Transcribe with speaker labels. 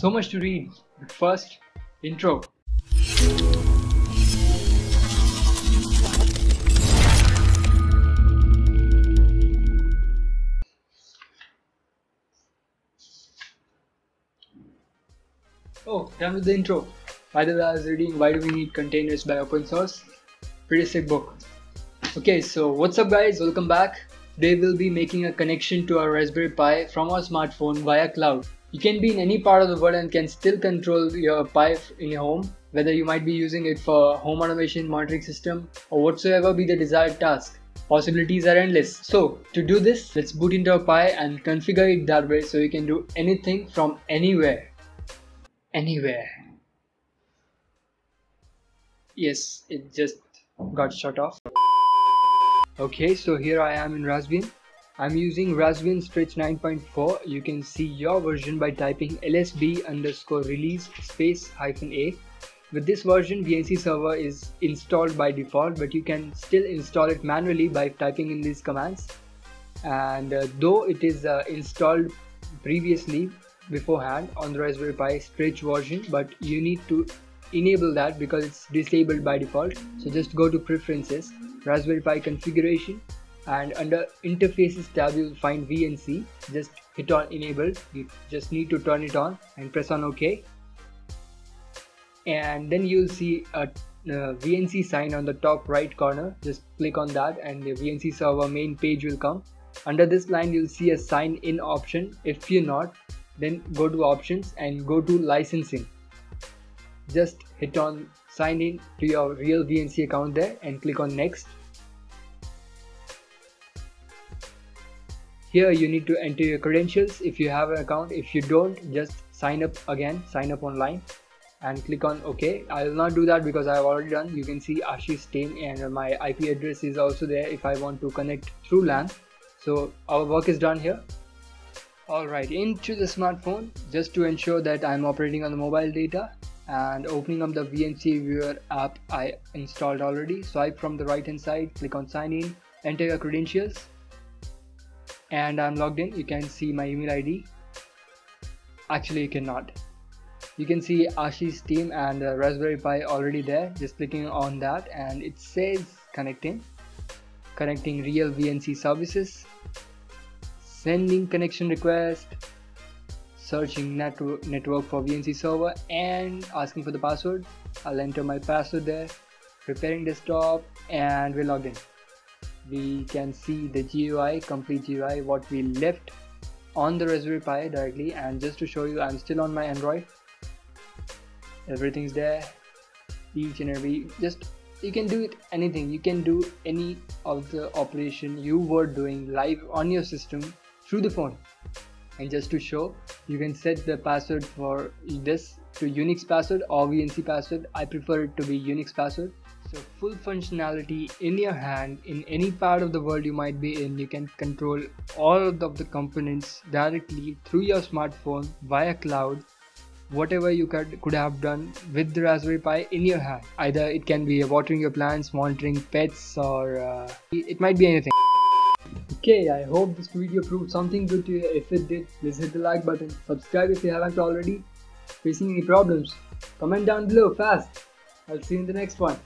Speaker 1: So much to read. But first, intro. Oh, done with the intro. By the way, I was reading Why Do We Need Containers by Open Source. Pretty sick book. Okay, so what's up, guys? Welcome back. Today we'll be making a connection to our Raspberry Pi from our smartphone via cloud. You can be in any part of the world and can still control your Pi in your home, whether you might be using it for home automation monitoring system or whatsoever be the desired task. Possibilities are endless. So to do this, let's boot into our Pi and configure it that way so you can do anything from anywhere. Anywhere. Yes, it just got shut off. Okay, so here I am in Raspbian. I'm using Raspbian Stretch 9.4. You can see your version by typing lsb underscore release space hyphen a. With this version, VNC server is installed by default, but you can still install it manually by typing in these commands. And uh, though it is uh, installed previously beforehand on the Raspberry Pi Stretch version, but you need to enable that because it's disabled by default. So just go to Preferences, Raspberry Pi Configuration, and under interfaces tab you'll find VNC just hit on enable. You just need to turn it on and press on ok. And then you'll see a uh, VNC sign on the top right corner. Just click on that and the VNC server main page will come. Under this line you'll see a sign in option. If you're not then go to options and go to licensing. Just hit on sign in to your RealVNC account there and click on next here you need to enter your credentials. If you have an account if you don't just sign up again sign up online and click on ok. I will not do that because i have already done. You can see ashish team and my ip address is also there if i want to connect through lan. So our work is done here. Alright into the smartphone just to ensure that i'm operating on the mobile data and opening up the vnc viewer app i installed already. Swipe from the right hand side click on sign in enter your credentials and I'm logged in. You can see my email ID actually you cannot. You can see Ashish team and uh, Raspberry Pi already there. Just clicking on that and it says connecting. Connecting RealVNC services. Sending connection request. Searching network network for VNC server and asking for the password. I'll enter my password there. Preparing desktop and we're logged in we can see the GUI, complete GUI, what we left on the Raspberry Pi directly. And just to show you I'm still on my Android. Everything's there each and every just you can do it anything. You can do any of the operation you were doing live on your system through the phone. And just to show you can set the password for this to Unix password or VNC password. I prefer it to be Unix password so full functionality in your hand in any part of the world you might be in, you can control all of the components directly through your smartphone via cloud whatever you could, could have done with the Raspberry Pi in your hand. Either it can be watering your plants, monitoring pets or uh, it might be anything. Okay, I hope this video proved something good to you. If it did, please hit the like button. Subscribe if you haven't already. Facing any problems? Comment down below fast. I'll see you in the next one.